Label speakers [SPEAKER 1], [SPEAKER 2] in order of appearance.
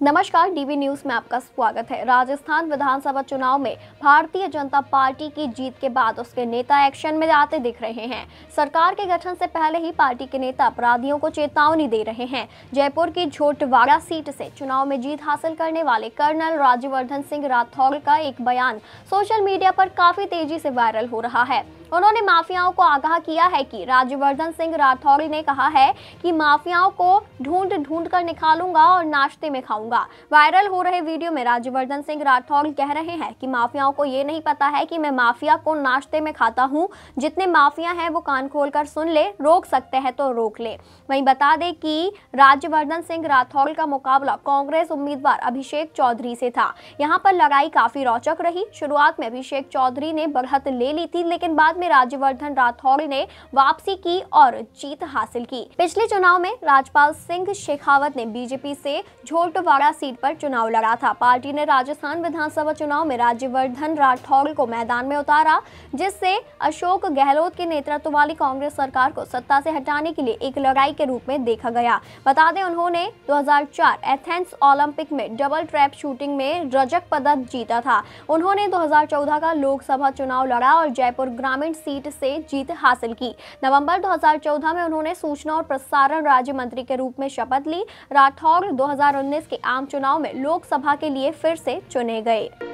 [SPEAKER 1] नमस्कार, DV news में आपका स्वागत है। राजस्थान विधानसभा चुनाव में भारतीय जनता पार्टी की जीत के बाद उसके नेता एक्शन में आते दिख रहे हैं। सरकार के गठन से पहले ही पार्टी के नेता अपराधियों को चेतावनी दे रहे हैं। जयपुर की झोटवाड़ा सीट से चुनाव में जीत हासिल करने वाले कर्नल राज्यवर्धन सिंह राठौर का एक बयान सोशल मीडिया पर काफ़ी तेज़ी से वायरल हो रहा है। उन्होंने माफियाओं को आगाह किया है कि राज्यवर्धन सिंह राठौर ने कहा है कि माफियाओं को ढूंढ ढूंढ कर निकालूँगा और नाश्ते में खाऊँगा। वायरल हो रहे वीडियो में राज्यवर्धन सिंह राठौर कह रहे हैं कि माफियाओं को ये नहीं पता है कि मैं माफिया को नाश्ते में खाता हूँ। जितने माफिया हैं वो कान खोल कर सुन ले, रोक सकते हैं तो रोक ले। वहीं बता दें कि राज्यवर्धन सिंह राठौर का मुकाबला कांग्रेस उम्मीदवार अभिषेक चौधरी से था। यहाँ पर लड़ाई काफ़ी रोचक रही। शुरुआत में अभिषेक चौधरी ने बढ़त ले ली थी, लेकिन बाद में राज्यवर्धन राठौड़ ने वापसी की और जीत हासिल की। पिछले चुनाव में राजपाल सिंह शेखावत ने बीजेपी से झोटवाड़ा सीट पर चुनाव लड़ा था। पार्टी ने राजस्थान विधानसभा चुनाव में राज्यवर्धन राठौड़ को मैदान में उतारा, जिससे अशोक गहलोत के नेतृत्व वाली कांग्रेस सरकार को सत्ता से हटाने के लिए एक लड़ाई के रूप में देखा गया। बता दें, उन्होंने 2004 एथेंस ओलंपिक में डबल ट्रैप शूटिंग में रजक पदक जीता था। उन्होंने 2014 का लोकसभा चुनाव लड़ा और जयपुर ग्रामीण पार्लियामेंट सीट से जीत हासिल की। नवंबर 2014 में उन्होंने सूचना और प्रसारण राज्य मंत्री के रूप में शपथ ली। राठौर 2019 के आम चुनाव में लोकसभा के लिए फिर से चुने गए।